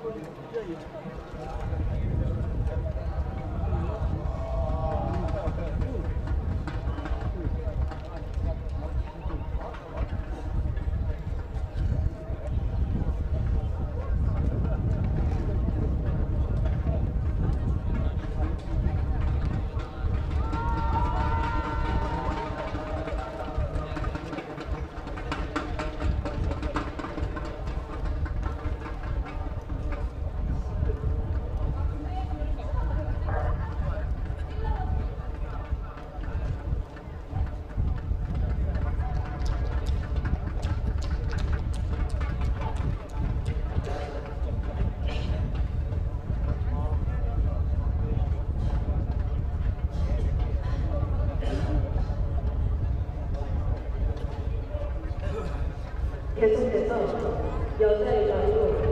право, я есть. 계속해서 여자의 자유